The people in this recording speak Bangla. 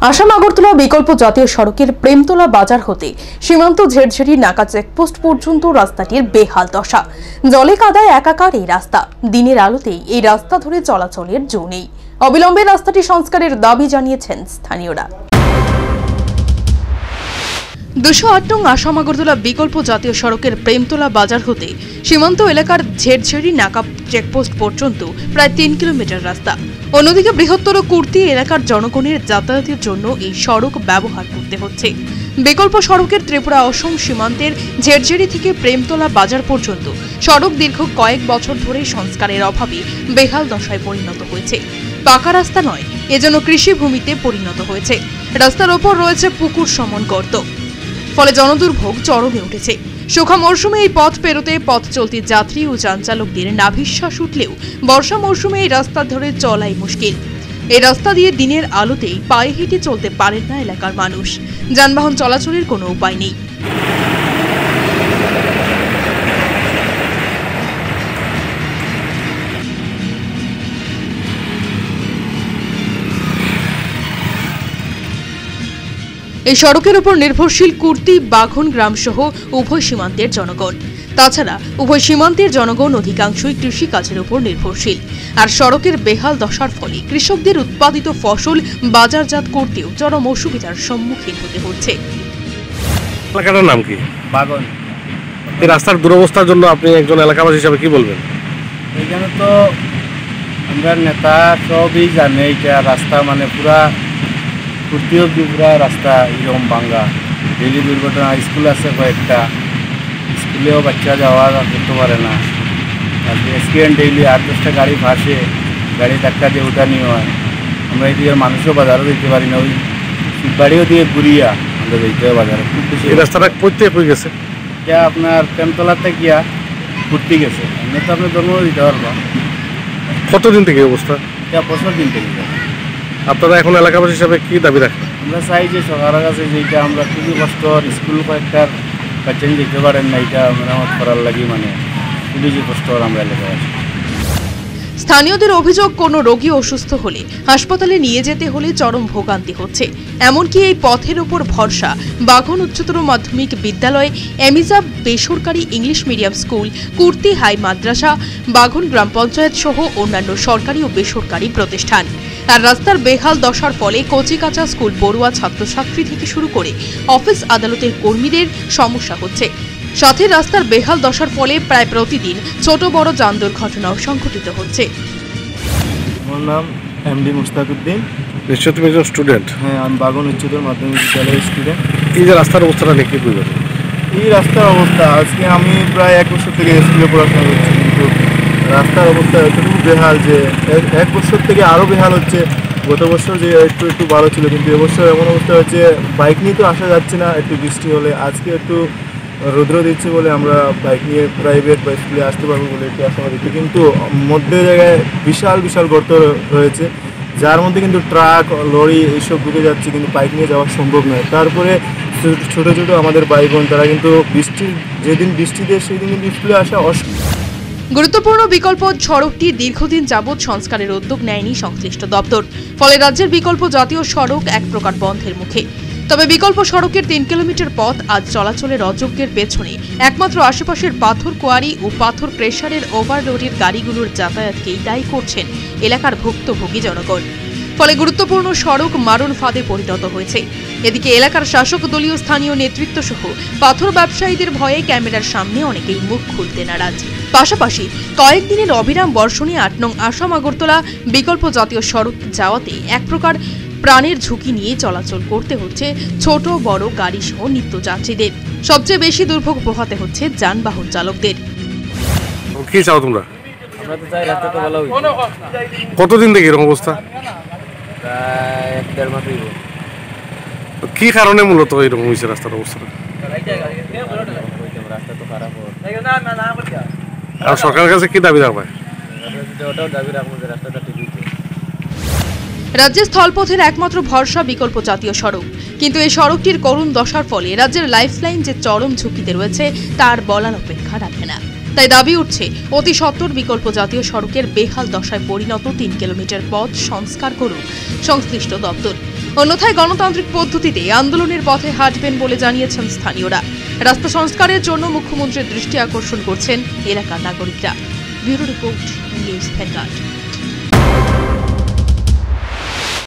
আসাম আগরতলা বিকল্প জাতীয় সড়কের প্রেমতলা বাজার হতে সীমান্ত ঝেড়ঝেড়ি নাকা চেকপোস্ট পর্যন্ত রাস্তাটির বেহাল দশা। জলে কাদায় একাকার এই রাস্তা। দিনের আলোতেই এই রাস্তা ধরে চলাচলের জো নেই। অবিলম্বে রাস্তাটি সংস্কারের দাবি জানিয়েছেন স্থানীয়রা। দুশো আট নং আসাম আগরতলা বিকল্প জাতীয় সড়কের প্রেমতলা বাজার হতে সীমান্ত এলাকার ঝেড়ঝেড়ি নাকা চেকপোস্ট পর্যন্ত প্রায় তিন কিলোমিটার রাস্তা। অন্যদিকে বৃহত্তর কুর্তি এলাকার জনগণের যাতায়াতের জন্য এই সড়ক ব্যবহার করতে হচ্ছে। বিকল্প সড়কের ত্রিপুরা অসম সীমান্তের ঝেড়ঝেড়ি থেকে প্রেমতলা বাজার পর্যন্ত সড়ক দীর্ঘ কয়েক বছর ধরে সংস্কারের অভাবে বেহাল দশায় পরিণত হয়েছে। পাকা রাস্তা নয়, এজন্য কৃষিভূমিতে পরিণত হয়েছে। রাস্তার ওপর রয়েছে পুকুর সমন গর্ত। ফলে জনদুর্ভোগ চরমে উঠেছে। শোখা মরশুমে এই পথ পেরোতে পথ চলতি যাত্রী ও যানচালকদের নাভিশ্বাস উঠলেও বর্ষা মরশুমে এই রাস্তা ধরে চলাই মুশকিল। এই রাস্তা দিয়ে দিনের আলোতেই পায়ে হেঁটে চলতে পারেন না এলাকার মানুষ। যানবাহন চলাচলের কোনো উপায় নেই। এই সড়কের উপর নির্ভরশীল কুর্তি বাঘন গ্রাম সহ উভয় সীমান্তের জনগণ। তাছাড়া উভয় সীমান্তের জনগণ অধিকাংশই কৃষিকাজের উপর নির্ভরশীল। আর সড়কের বেহাল দশার ফলে কৃষকদের উৎপাদিত ফসল বাজারজাত করতেও চরম অসুবিধার সম্মুখীন হতে হচ্ছে। এলাকাটার নাম কি? বাগন এই রাস্তার দুরবস্থার জন্য আপনি একজন এলাকাবাসী হিসাবে কি বলবেন? এইখানে তো আমরা নেতা সবই জানে এটা রাস্তা মানে পুরা কুর্তি অব্দি রাস্তা এরকম ভাঙ্গা ডেলি দুর্ঘটনা স্কুল আছে কয়েকটা। স্কুলেও বাচ্চা যাওয়া করতে পারে না। আর অ্যাক্সিডেন্ট ডেইলি আট দশটা গাড়ি ভাসে গাড়ি ধাক্কা দিয়ে উঠানি হয়। আমরা এদিকে মানুষও বাজারও দিতে পারি না। ওই বাড়িও দিয়ে ঘুরিয়া আমরা যেতে হয় বাজারে। খুব বেশি রাস্তাটা করতে হয়ে গেছে? এটা আপনার প্রেমতলাতে গিয়া ঘুরতে গেছে। এমনি তো আপনি জন্ম দিতে পারবা। কতদিন থেকে অবস্থা? এটা বছর দিন থেকে। আপনারা এখন এলাকাবাসী হিসাবে কি দাবি রাখেন? আমরা চাই যে সরকারের কাছে যে এটা আমরা খুবই কষ্ট স্কুল কয়েকটার বাচ্চা যেতে পারেন না এটা মেরামত করার লাগি মানে খুবই যে কষ্ট আমরা এলাকায় আছি স্থানীয়দের অভিযোগ কোনো রোগী অসুস্থ হলে হাসপাতালে নিয়ে যেতে হলে চরম ভোগান্তি হচ্ছে। এমনকি এই পথের উপর ভরসা বাঘন উচ্চতর মাধ্যমিক বিদ্যালয় এমিজা বেসরকারি English medium school kurti high মাদ্রাসা বাঘন গ্রাম পঞ্চায়েত সহ অন্যান্য সরকারি ও বেসরকারি প্রতিষ্ঠান। আর রাস্তার বেহাল দশার ফলে কচিকাঁচা স্কুল পড়ুয়া ছাত্রছাত্রী থেকে শুরু করে অফিস আদালতের কর্মীদের সমস্যা হচ্ছে। সাথে রাস্তার বেহাল দশার ফলে প্রায় প্রতিদিন ছোট বড় যান দুর্ঘটনাও সংঘটিত হচ্ছে। আমার নাম এমডি মুস্তাকুদ্দিন। নিশ্চয় তুমি একজন স্টুডেন্ট হ্যাঁ আমি বাগন উচ্চতর মাধ্যমিক বিদ্যালয়ের স্টুডেন্ট এই যে রাস্তার অবস্থাটা নিয়ে কি এই রাস্তার অবস্থা আজকে আমি প্রায় এক বছর থেকে স্কুলে পড়াশোনা করছি কিন্তু রাস্তার অবস্থা এতটুকু বেহাল যে এক- বছর থেকে আরও বেহাল হচ্ছে। গত বছর যে একটু একটু ভালো ছিল, কিন্তু এবছর এমন অবস্থা হচ্ছে বাইক নিয়ে তো আসা যাচ্ছে না একটু বৃষ্টি হলে। আজকে একটু রৌদ্র দিচ্ছে বলে আমরা বাইক নিয়ে প্রাইভেট বা স্কুলে আসতে পারব বলে একটু আশা দিচ্ছি কিন্তু মধ্যে জায়গায় বিশাল বিশাল গর্ত রয়েছে। যার মধ্যে কিন্তু ট্রাক লরি এইসব ঢুকে যাচ্ছে, কিন্তু বাইক নিয়ে যাওয়া সম্ভব নয়। তারপরে ছোট ছোট আমাদের বাইক বোন, তারা কিন্তু বৃষ্টির, যেদিন বৃষ্টি দেয় সেই দিন কিন্তু স্কুলে আসা অস গুরুত্বপূর্ণ বিকল্প সড়কটি দীর্ঘদিন যাবৎ সংস্কারের উদ্যোগ নেয়নি সংশ্লিষ্ট দপ্তর। ফলে রাজ্যের বিকল্প জাতীয় সড়ক এক প্রকার বন্ধের মুখে। তবে বিকল্প সড়কের তিন কিলোমিটার পথ আজ চলাচলের অযোগ্যের পেছনে। একমাত্র আশেপাশের পাথর কোয়ারি ও পাথর প্রেসারের ওভারলোডের গাড়িগুলোর যাতায়াতকেই দায়ী করছেন এলাকার ভুক্তভোগী জনগণ। ফলে গুরুত্বপূর্ণ সড়ক মারণ ফাঁদে পরিণত হয়েছে। এদিকে এলাকার শাসক দলীয় স্থানীয় নেতৃত্ব সহ পাথর ব্যবসায়ীদের ভয়ে ক্যামেরার সামনে অনেকেই মুখ খুলতে নারাজ। পাশাপাশি কয়েকদিনের অবিরাম বর্ষণে আট নং আসাম আগরতলা বিকল্প জাতীয় সড়ক যাওয়াতে এক প্রকার প্রাণের ঝুঁকি নিয়ে চলাচল করতে হচ্ছে ছোট বড় গাড়ি সহ নিত্যযাত্রীদের সবচেয়ে বেশি দুর্ভোগ পোহাতে হচ্ছে যানবাহন চালকদের। কি চাও তোমরা? আমরা তো চাই রাস্তাটা ভালো কতদিন থেকে এরকম অবস্থা? প্রায় এক দেড় মাস কি কারণে মূলত এরকম হয়েছে রাস্তার হয় আর সরকারের কাছে কি দাবি রাখবে? ওটাও দাবি রাখব যে রাস্তাটা ঠিক হইতো রাজ্যের স্থলপথের একমাত্র ভরসা বিকল্প জাতীয় সড়ক। কিন্তু এই সড়কটির করুণ দশার ফলে রাজ্যের লাইফলাইন যে চরম ঝুঁকিতে রয়েছে, তার বলার অপেক্ষা রাখে না। তাই দাবি উঠছে, অতি সত্বর বিকল্প জাতীয় সড়কের বেহাল দশায় পরিণত তিন কিলোমিটার পথ সংস্কার করুক সংশ্লিষ্ট দপ্তর। অন্যথায় গণতান্ত্রিক পদ্ধতিতে আন্দোলনের পথে হাঁটবেন বলে জানিয়েছেন স্থানীয়রা। রাস্তা সংস্কারের জন্য মুখ্যমন্ত্রীর দৃষ্টি আকর্ষণ করছেন এলাকার নাগরিকরা। Bureau report, news Vanguard.